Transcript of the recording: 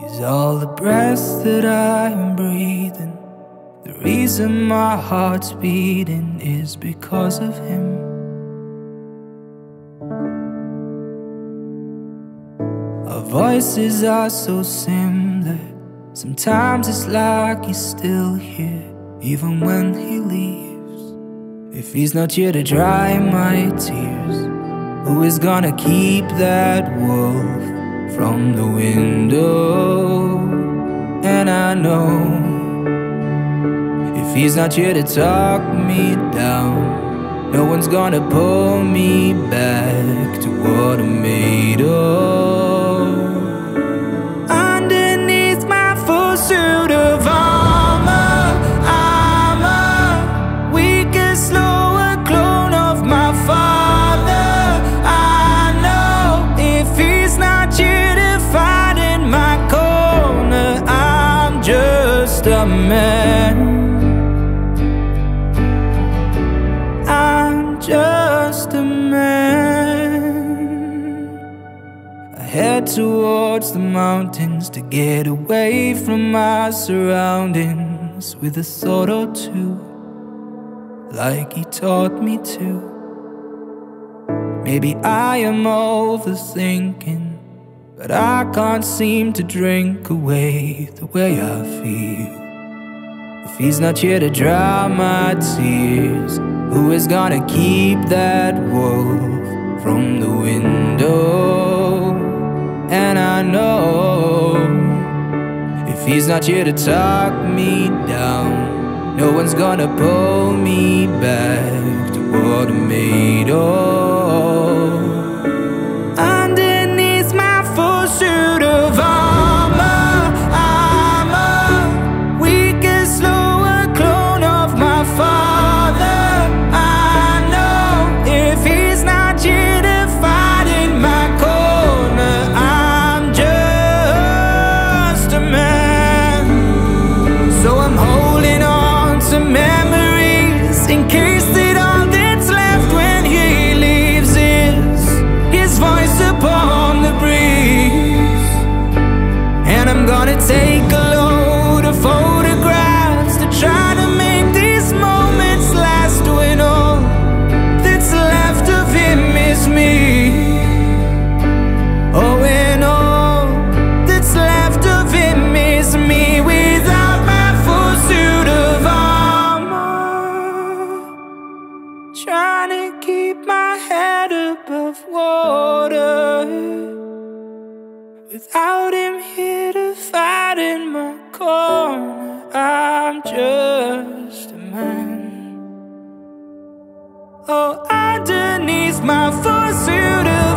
He's all the breath that I am breathing. The reason my heart's beating is because of him. Our voices are so similar. Sometimes it's like he's still here, even when he leaves. If he's not here to dry my tears, who is gonna keep that wolf from the window? And I know if he's not here to talk me down, no one's gonna pull me back to what I'm made of. Just a man. I'm just a man. I head towards the mountains to get away from my surroundings with a thought or two, like he taught me to. Maybe I am overthinking, but I can't seem to drink away the way I feel. If he's not here to dry my tears, who is gonna keep that wolf from the window? And I know if he's not here to talk me down, no one's gonna pull me back to what I'm made of. To water without him here to fight in my corner. I'm just a man. Oh, underneath my of armor.